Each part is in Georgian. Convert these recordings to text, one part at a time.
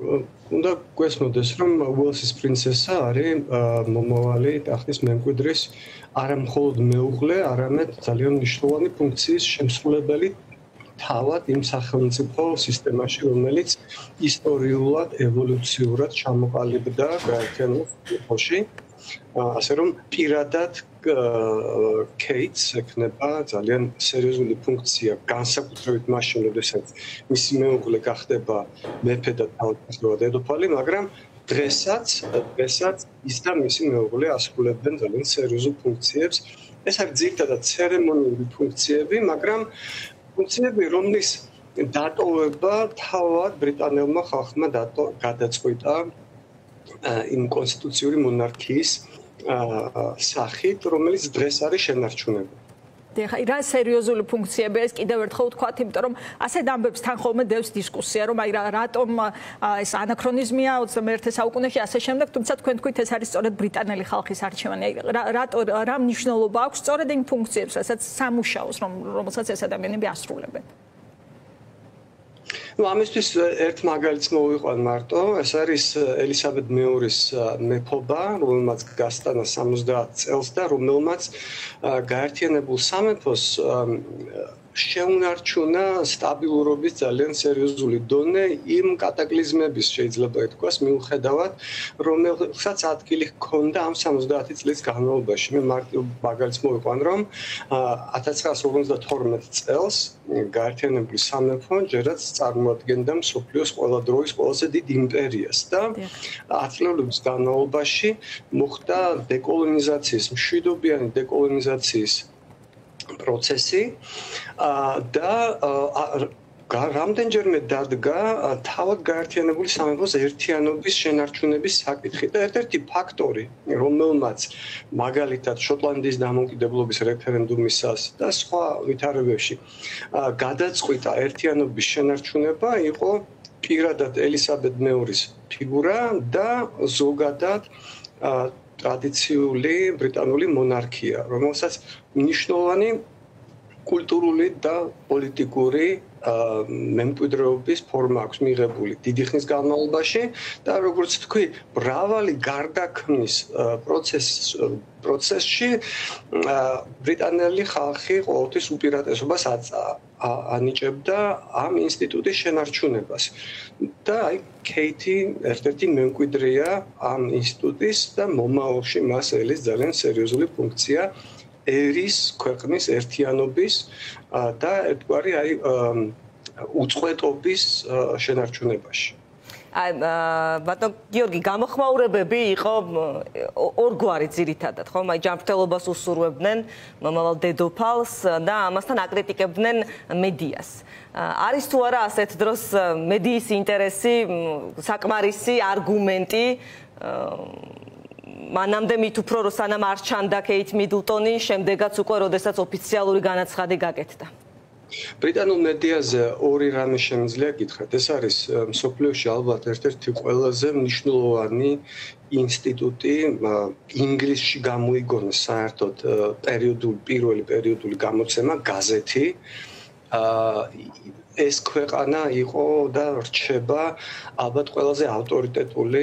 უნდა გვესმოდეს, რომ უელსის პრინცესა არის მომავალი ტახტის მემკვიდრის არა მხოლოდ მეუღლე, არამედ ძალიან მნიშვნელოვანი ფუნქციის შემსრულებელი თავად იმ სახელმწიფო სისტემაში, რომელიც ისტორიულად, ევოლუციურად ჩამოყალიბდა გაერთიანებულ ევროპაში. ასე რომ პირადად კეიტს ექნება ძალიან სერიოზული ფუნქცია განსაკუთრებით მაშინ, როდესაც მისი მეუღლე გახდება მეფე და თავდაცვა დედოფალი, მაგრამ დღესაც დღესაც ის და მისი მეუღლე ასრულებენ ძალიან სერიოზულ ფუნქციებს. ეს არის ძირითადად ცერემონიული ფუნქციები, მაგრამ ფუნქციები, რომლის დატოვება თავად ბრიტანელმა ხალხმა გადაწყვიტა იმ კონსტიტუციური მონარქიის სახით, რომელიც დღეს არის შენარჩუნებული. დიახ, რა სერიოზული ფუნქციებია ეს კიდევ ერთხელ ვთქვათ, იმიტომ რომ ასე დამბებს თან ხოლმე დევს დისკუსია, რომ აი რატომ ეს ანაქრონიზმია 21 საუკუნეში ასე შემდეგ, თუმცა თქვენ თქვით ეს არის სწორედ ბრიტანელი ხალხის არჩევანი. აი რატო რა მნიშვნელობა აქვს სწორედ იმ ფუნქციებს, რასაც სამუშაოს, რომ რომელსაც ეს ადამიანები ასრულებენ? Ну ამისთვის ერთ მაგალითს მოვიყვან მარტო. ეს არის ელისაბედ მეორის მეფობა რომელმაც გასტანა 70 წელს და რომელმაც გაერთიანებულ სამეფოს შეუნარჩუნა სტაბილურობის ძალიან სერიოზული დონე იმ კატაკლიზმების შეიძლება ითქვას მიუხედავად რომელსაც ადგილი ჰქონდა ამ 70 წლის განმავლობაში. მე მარტო მაგალითს მოვიყვან რომ 1952 წელს გაერთიანებული სამეფო ჯერაც წარმოადგენდა მსოფლიოს ყველა დროის ყველაზე დიდ იმპერიას და 10 წლების განმავლობაში მოხდა დეკოლონიზაციის მშვიდობიანი დეკოლონიზაციის პროცესი და რამდენჯერმე დადგა თავად გაერთიანებული სამეფოს ერთიანობის შენარჩუნების საკითხი და ერთ-ერთი ფაქტორი, რომელმაც მაგალითად შოტლანდიის დამოუკიდებლობის რეფერენდუმისას და სხვა ვითარებებში გადაწყვიტა ერთიანობის შენარჩუნება, იყო პირადად ელისაბედ მეორის ფიგურა და ზოგადად ტრადიციული ბრიტანული მონარქია, რომელსაც მნიშვნელოვანი კულტურული და პოლიტიკური მემკვიდრეობის ფორმა აქვს მიღებული დიდი ხნის განმავლობაში და როგორც თქვი, ბრავალი გარდაქმნის პროცესს პროცესში ბრიტანელი ხალხი ყოველთვის უპირატესობას ანიჭებდა ამ ინსტიტუტის შენარჩუნებას. და აი კეითი ერთ-ერთი მემკვიდრეა ამ ინსტიტუტის და მომავალში მას ელის ძალიან სერიოზული ფუნქცია ერის ქვეყნის ერთიანობის და ერთგვარი აი უწყვეტობის შენარჩუნებაში. აი ბატონ გიორგი გამოხმაურებები იყო ორგვარი ძირითადად ხომ აი ჯანმრთელობას უსურვებდნენ მომავალ დედოფალს და ამასთან აკრიტიკებდნენ მედიას არის თუ არა ასეთ დროს მედიის ინტერესი საკმარისი არგუმენტი მანამდე მით უფრო რო სანამ არ ჩანდა კეით მიდლტონი, შემდეგაც უკვე როდესაც ოფიციალური განაცხადი გაკეთდა. ბრიტანულ მედიაზე ორი რამე შემიძლია გითხრათ. ეს არის სოფლიოში ალბათ ერთ-ერთი ყველაზე მნიშვნელოვანი ინსტიტუტი ინგლისში გამოიგონეს საერთოდ პერიოდული პირველი პერიოდული გამოცემა გაზეთი. აა ეს ქვეყანა იყო და რჩება ალბათ ყველაზე ავტორიტეტული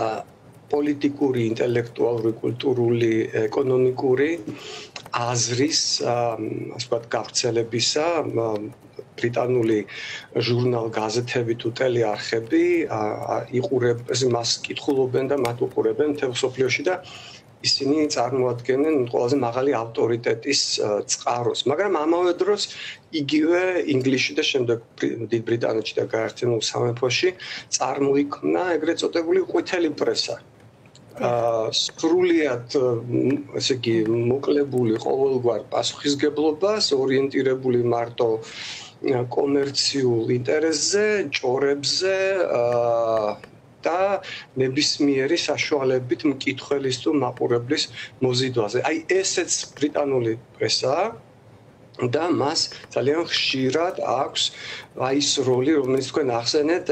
აა პოლიტიკური, ინტელექტუალური, კულტურული, ეკონომიკური აზრის ასე ვთქვათ გავრცელებისა ბრიტანული ჟურნალ გაზეთები თუ ტელეარხები იყურებენ მას კითხულობენ და მათ უყურებენ მთელ სოფლიოში და ისინი წარმოადგენენ ყველაზე მაღალი ავტორიტეტის წყაროს, მაგრამ ამავე დროს იგივე ინგლისში და შემდეგ დიდ ბრიტანეთში და გაერთიანებულ სამეფოში წარმოიქმნა ეგრეთ წოდებული ყვითელი პრესა, სრულიად ესე იგი მოკლებული ყოველგვარ პასუხისგებლობას ორიენტირებული მარტო კომერციულ ინტერესზე, ჭორებზე და ნებისმიერი საშუალებით მკითხველის თუ მაყურებლის მოზიდვაზე. აი ესეც ბრიტანული პრესაა. და მას ძალიან ხშირად აქვს აი ეს როლი, რომელიც თქვენ ახსენეთ,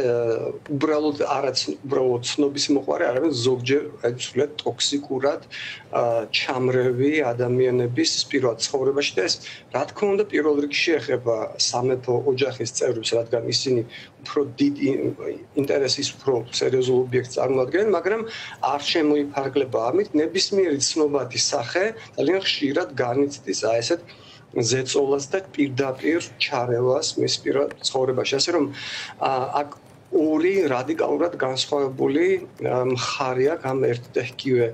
უბრალოდ არაც უბრალოდ ცნობის მოყარე, არამედ ზოგჯერ აი სულად ტოქსიკურად ჩამრევი ადამიანების პირველ ცხოვრებაში. და ეს რა თქმა უნდა პირველ რიგში ეხება სამეფო ოჯახის წევრებს, რადგან ისინი უფრო დიდ ინტერესის უფრო სერიოზულ ობიექტს წარმოადგენენ, მაგრამ არ შემოიფარგლება ამით. ნებისმიერი ცნობადი სახე ძალიან ხშირად განიცდის აი ესეთ ზეწოლას და პირდაპირ ჩარევას მის პირად ცხოვრებაში. ასე რომ აქ ორი რადიკალურად განსხვავებული მხარე აქვს ამ ერთ-ერთივე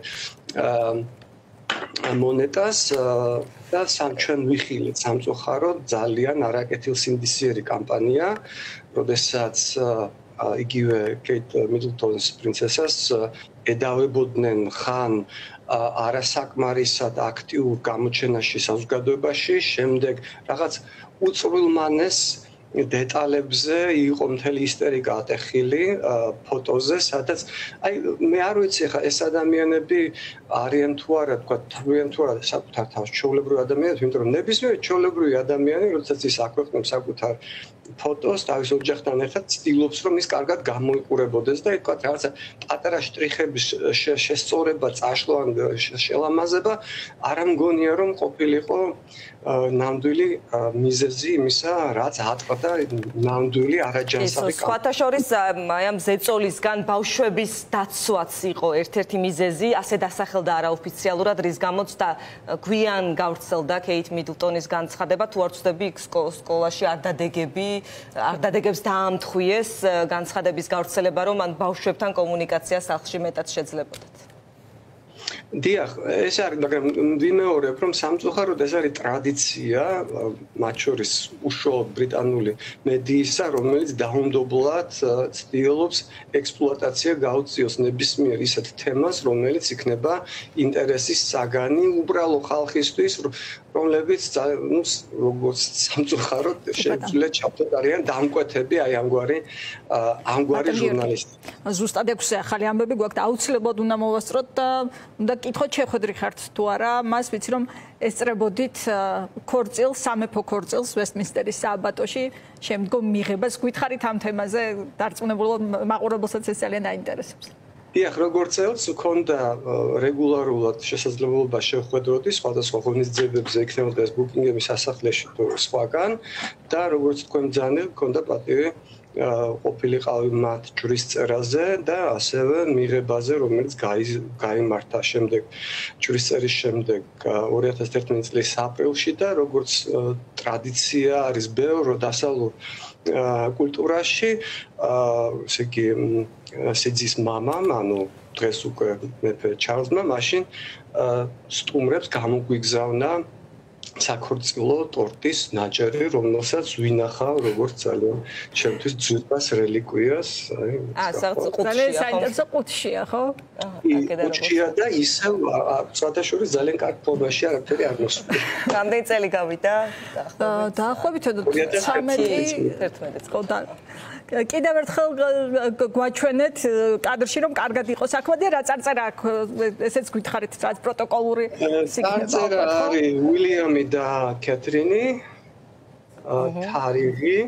მონეტას და სამჩვენ ვიხილეთ სამწუხაროდ ძალიან არაკეთილსინდისიერი კამპანია, როდესაც იგივე კეით მიდლტონის პრინცესას ედავებოდნენ ხან არასაკმარისად აქტიურ გამოჩენაში საზოგადოებაში, შემდეგ რაღაც უწრულმანეს დეტალებზე იყო მთელი ისტერიკა ატეხილი ფოტოზე, სადაც აი მე არ ვიცი ხა ეს ადამიანები არიან თუ არა, თქვა თავიან თუ არა საკუთარ თავს ჩოვლებრივი ადამიანები, იმიტომ რომ ნებისმიერი ჩოვლებრივი ადამიანი, როდესაც ის აქვეყნებს საკუთარ ფოტოს თავის ოჯახთან ერთად ცდილობს რომ ის კარგად გამოიყურებოდეს და ეთქვა რაღაცა პატარა შტრიხების შესწორება, წაშლა ან შელამაზება არ ამგონია რომ ყოფილიყო ნამდვილი მიზეზი იმისა, რაც ატყდა ნამდვილი არაჯანსაღი კამპანია. ეს სხვათა შორის აი ამ ზეწოლისგან ბავშვების დაცვაც იყო ერთ-ერთი მიზეზი, ასე დასახელდა არაოფიციალურად, რის გამოც და გვიან გავრცელდა კეით მიდლტონის განცხადება, თუ არ ვწდები სკოლაში არ დადეგები, არ დადეგებს დაამთხვიეს განცხადების გავრცელება, რომ ან ბავშვებთან კომუნიკაცია სახლში მეტად შეძლებოდათ. დიახ, ეს არის, მაგრამ ვიმეორებ, რომ სამწუხაროდ ეს არის ტრადიცია, მათ შორის უშუალოდ ბრიტანული მედიისა, რომელიც დაუნდობლად ცდილობს ექსპლუატაცია გაუწიოს ნებისმიერ ისეთ თემას, რომელიც იქნება ინტერესის საგანი უბრალო ხალხისთვის, რომლებიც ნუ როგორც სამწუხაროდ შეიძლება ჩავთოთ არიან დამკვეთები აი ამგვარი ამგვარი ჟურნალისტი. ზუსტად ექვსი ახალი ამბები გვაქვს და აუცილებლად უნდა მოვასწროთ და უნდა კითხოთ შეხვედრი ხართ თუ არა. მას ვიცი რომ ესწრებოდით ქორწილს სამეფო ქორწილს ვესტმინსტერის სააბატოში შემდგომ მიღებას გითხარით ამ თემაზე დარწმუნებულად მაყურებელსაც ეს ძალიან აინტერესებს დიახ, როგორც წელს ქონდა რეგულარულად შესაძლებლობა შეხვედროდი სხვადასხვა ღონისძიებებზე, იქნებოდა ეს ბუკინგების სასახლეში თუ სხვაგან და როგორც თქვენ ძალიან ქონდა პატივი ყოფილიყავი მათ ჯვრის წერაზე და ასევე მიღებაზე, რომელიც გაიმართა შემდეგ ჯვრის წერის შემდეგ 2011 წლის აპრილში და როგორც ტრადიცია არის ბევრ დასავლურ კულტურაში, ესე იგი სიძის მამამ, ანუ დღეს უკვე მეფე ჩარლზმა მაშინ სტუმრებს გამოგვიგზავნა საქორწილო ტორტის ნაჭერი, რომელსაც ვინახა როგორც ძალიან ჩემთვის ძვირფას რელიკვიას, აი. აა, საფრთხეში საინტერესო ყუთშია, ხო? ყუთშია და ისე ცოტაშორის ძალიან კარგ ფორმაში არაფერი არ მოსულა. რამდენი წელი გავიდა? დაახლოებით 13 11 წელი. და კიდევ ერთხელ გვაჩვენეთ კადრში რომ კარგად იყოს საქმე და რა წარწერა აქვს ესეც გითხარით რაც პროტოკოლური სიგნალი არის უილიამი და კეთრინი თარიგი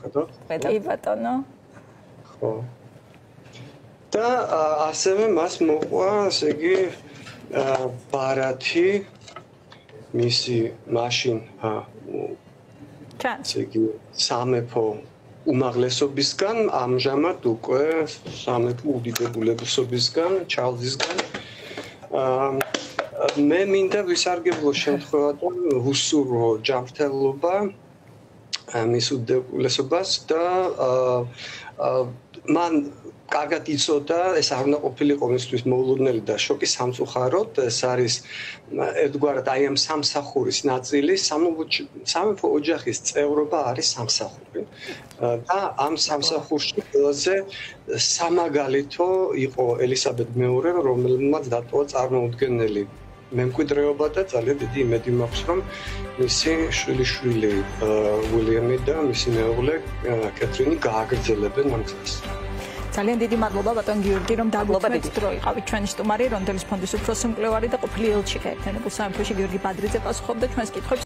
ხედავთ პეტი ბატონო. ხო. და ასევე მას მოყვა ესე იგი ბარათი მისი მაშინ ჩანს იგი სამეფო უმაღლესობისგან ამჟამად უკვე სამეფო უდიდებულებისგან ჩალდისგან აა მე მინდა ვისარგებლო შემთხვევაში უსურო ჯანმრთელობა მის უდიდებულებას და აა მან კარგად იცოდა ეს არ უნდა ყოფილიყო მისთვის მოულოდნელი და შოკი სამწუხაროდ. ეს არის ერთგვარად აი ამ სამსახურის ნაწილი სამეფო ოჯახის წევრობა არის სამსახური. და ამ სამსახურში ყველაზე სამაგალითო იყო ელისაბედ მეორე რომელმაც დატოვა წარმოუდგენელი მემკვიდრეობა და ძალიან დიდი იმედი მაქვს რომ მისი შვილიშვილი უილიამი და მისი მეუღლე კეთრინი გააგრძელებენ ამ გზას. ძალიან დიდი მადლობა ბატონ გიორგი რომ დაგვიწვევთ დრო იყავით ჩვენი სტუმარი რონდელის ფონდის უფროსი მკვლევარი და ყოფილი ელჩი გაერთიანებულ სამეფოში გიორგი ბადრიძე პასუხობდა ჩვენს კითხვებს